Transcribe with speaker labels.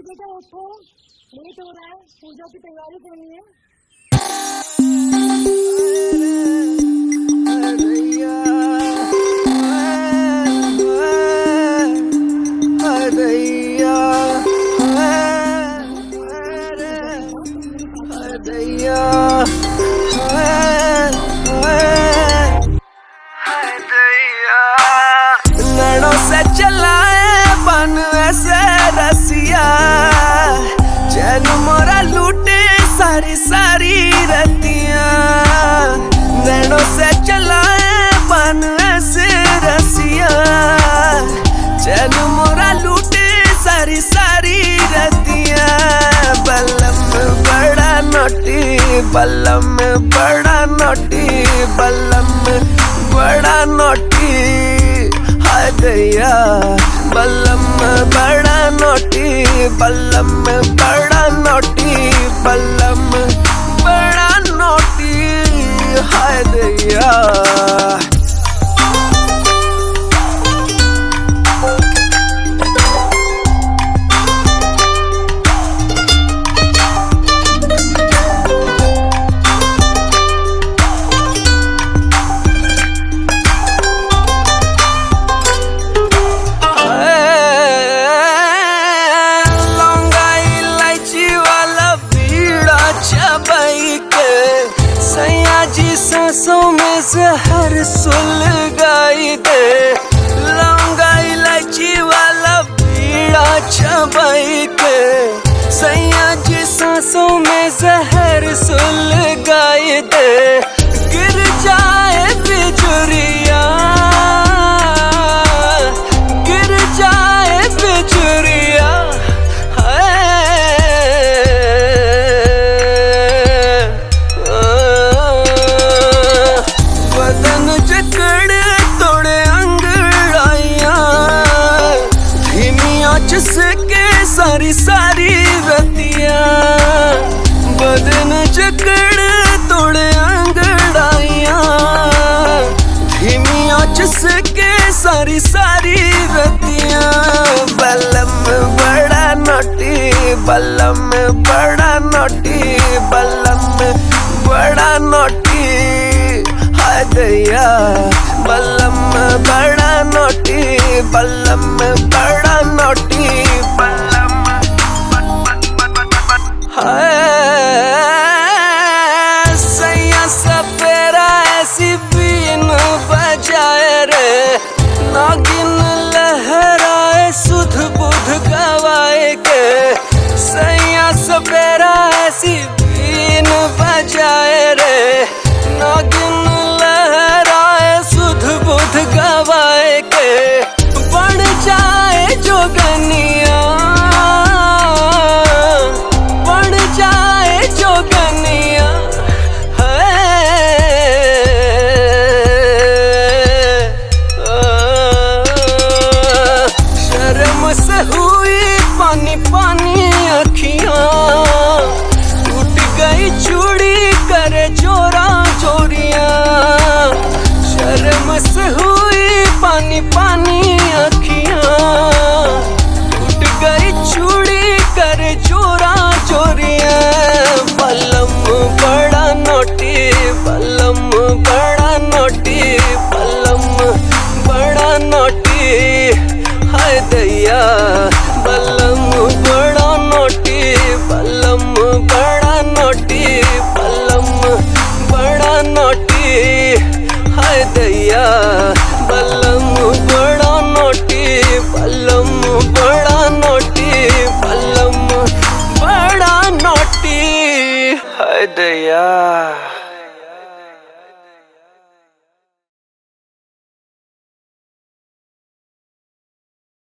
Speaker 1: बेटा उठो लेट हो रहा है पूजा की तैयारी है
Speaker 2: नैनों चैन मोरा लूटे सारी सारी रतिया। नैनों से चलाए बन ऐसे रसिया। चैन मोरा लूटे सारी सारी रतिया। बलम बड़ा नोटी, बलम बड़ा नोटी बल्लम बड़ा नोटी। हाय दैया, बलम बड़ा नोटी, बलम जी सांसों में जहर सुलगाई दे। लौंगा इलायची वाला पीड़ा चबाई के सैया जी सांसों में जहर नोटी बल्लम बड़ा नोटी हाय दैया बल्लम बड़ा नोटी बलम you बलम बड़ा नोटी हाय दैया